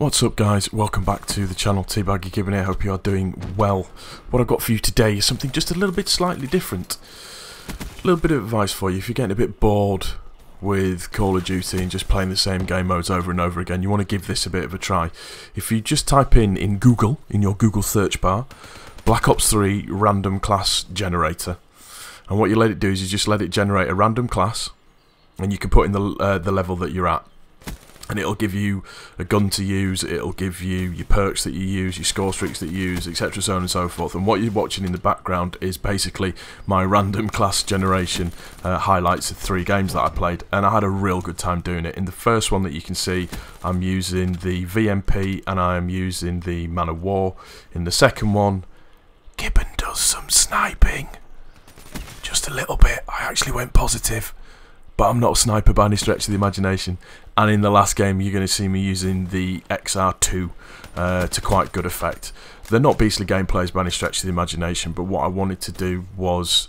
What's up guys, welcome back to the channel, Teabaggy Gibbon here, hope you are doing well. What I've got for you today is something just a little bit slightly different. A little bit of advice for you, if you're getting a bit bored with Call of Duty and just playing the same game modes over and over again, you want to give this a bit of a try. If you just type in, in Google, in your Google search bar, Black Ops 3 random class generator. And what you let it do is you just let it generate a random class, and you can put in the, uh, the level that you're at and it'll give you a gun to use, it'll give you your perks that you use, your score streaks that you use, etc. so on and so forth. And what you're watching in the background is basically my random class generation uh, highlights of three games that I played, and I had a real good time doing it. In the first one that you can see, I'm using the VMP and I am using the Man of War. In the second one, Gibbon does some sniping. Just a little bit. I actually went positive but I'm not a sniper by any stretch of the imagination. And in the last game, you're going to see me using the XR2 uh, to quite good effect. They're not beastly gameplays by any stretch of the imagination, but what I wanted to do was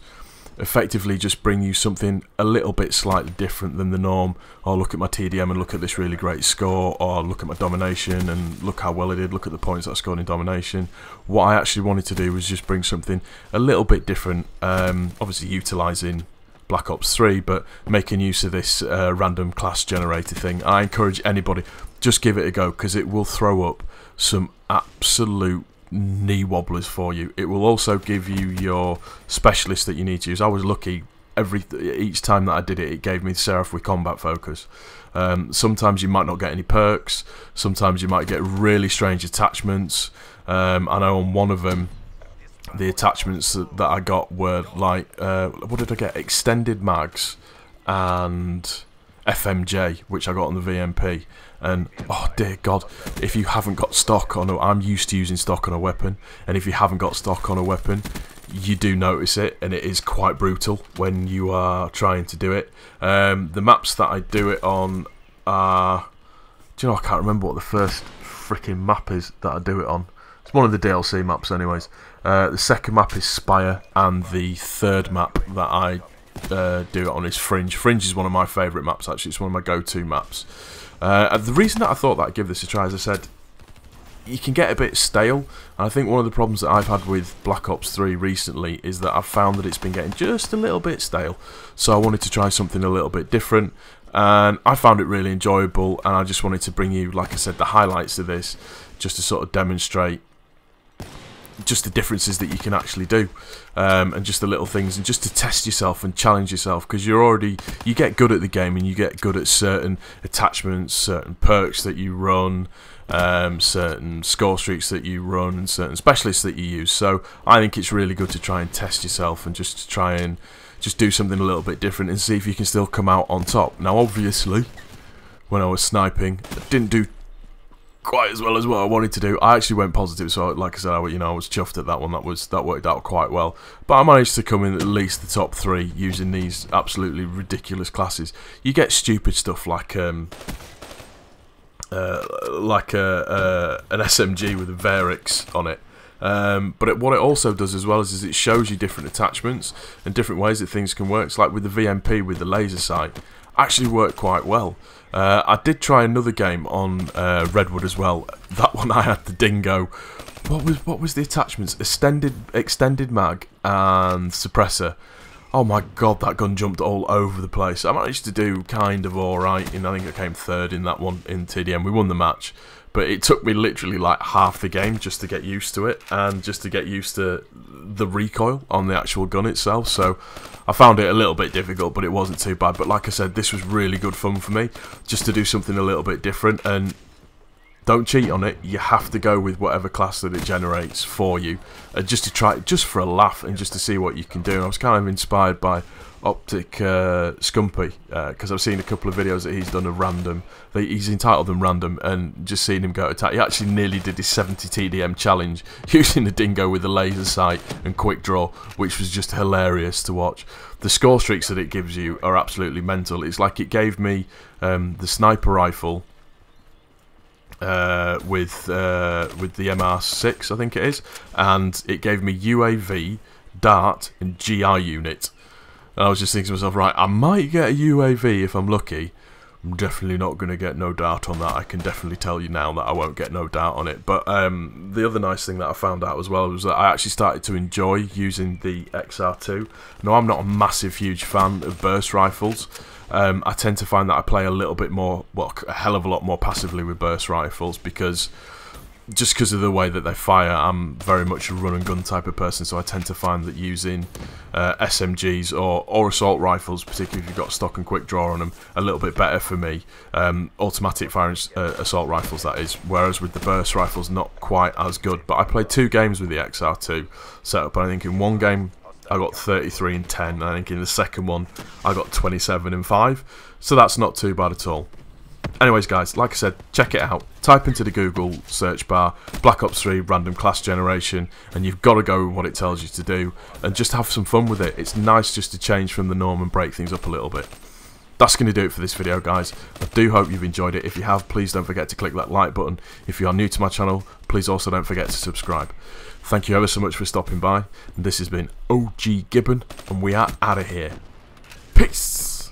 effectively just bring you something a little bit slightly different than the norm or look at my TDM and look at this really great score or look at my domination and look how well I did look at the points I scored in domination what I actually wanted to do was just bring something a little bit different um, obviously utilising Black Ops 3, but making use of this uh, random class generator thing. I encourage anybody, just give it a go because it will throw up some absolute knee wobblers for you. It will also give you your specialist that you need to use. I was lucky every each time that I did it, it gave me Seraph with combat focus. Um, sometimes you might not get any perks. Sometimes you might get really strange attachments. Um, I know on one of them the attachments that, I got were like, uh, what did I get? Extended mags and FMJ, which I got on the VMP. And oh dear God, if you haven't got stock on, a, I'm used to using stock on a weapon, and if you haven't got stock on a weapon, you do notice it, and it is quite brutal when you are trying to do it. Um, the maps that I do it on are, do you know? I can't remember what the first freaking map is that I do it on. It's one of the DLC maps, anyways. Uh, the second map is Spire, and the third map that I uh, do it on is Fringe. Fringe is one of my favourite maps, actually. It's one of my go-to maps. Uh, the reason that I thought that I'd give this a try, as I said, you can get a bit stale. And I think one of the problems that I've had with Black Ops 3 recently is that I've found that it's been getting just a little bit stale. So I wanted to try something a little bit different. And I found it really enjoyable. And I just wanted to bring you, like I said, the highlights of this just to sort of demonstrate just the differences that you can actually do um, and just the little things and just to test yourself and challenge yourself because you're already you get good at the game and you get good at certain attachments certain perks that you run um, certain score streaks that you run and certain specialists that you use. So I think it's really good to try and test yourself and just try and just do something a little bit different and see if you can still come out on top. Now obviously when I was sniping I didn't do quite as well as what I wanted to do. I actually went positive, so like I said, I, you know, I was chuffed at that one. That was that worked out quite well. But I managed to come in at least the top three using these absolutely ridiculous classes. You get stupid stuff like um, uh, like a, an SMG with a Varix on it. Um, but it, what it also does as well is, is it shows you different attachments and different ways that things can work. It's like with the VMP with the laser sight, actually worked quite well. Uh, I did try another game on uh, Redwood as well. That one I had the Dingo. What was what was the attachments? Extended extended mag and suppressor. Oh my god, that gun jumped all over the place. I managed to do kind of alright, and I think I came third in that one in TDM. We won the match, but it took me literally like half the game just to get used to it, and just to get used to the recoil on the actual gun itself. So I found it a little bit difficult, but it wasn't too bad. But like I said, this was really good fun for me, just to do something a little bit different. And don't cheat on it. You have to go with whatever class that it generates for you, uh, just to try, just for a laugh, and just to see what you can do. And I was kind of inspired by Optic uh, Scumpy because uh, I've seen a couple of videos that he's done of random. He's entitled them random, and just seeing him go attack. He actually nearly did his 70 TDM challenge using the dingo with the laser sight and quick draw, which was just hilarious to watch. The score streaks that it gives you are absolutely mental. It's like it gave me um, the sniper rifle. Uh, with uh, with the MR6, I think it is, and it gave me UAV, Dart, and GI unit. And I was just thinking to myself, right, I might get a UAV if I'm lucky, I'm definitely not going to get no doubt on that. I can definitely tell you now that I won't get no doubt on it. But um, the other nice thing that I found out as well was that I actually started to enjoy using the XR2. Now, I'm not a massive, huge fan of burst rifles. Um, I tend to find that I play a little bit more, well, a hell of a lot more passively with burst rifles because just because of the way that they fire, I'm very much a run and gun type of person, so I tend to find that using uh, SMGs or, or assault rifles, particularly if you've got stock and quick draw on them, a little bit better for me. Um, automatic firing uh, assault rifles, that is. Whereas with the burst rifles, not quite as good. But I played two games with the XR2 setup, and I think in one game I got 33 and 10, and I think in the second one I got 27 and 5. So that's not too bad at all. Anyways, guys, like I said, check it out. Type into the Google search bar Black Ops 3 Random Class Generation, and you've got to go with what it tells you to do, and just have some fun with it. It's nice just to change from the norm and break things up a little bit. That's going to do it for this video, guys. I do hope you've enjoyed it. If you have, please don't forget to click that like button. If you are new to my channel, please also don't forget to subscribe. Thank you ever so much for stopping by. And this has been OG Gibbon, and we are out of here. Peace!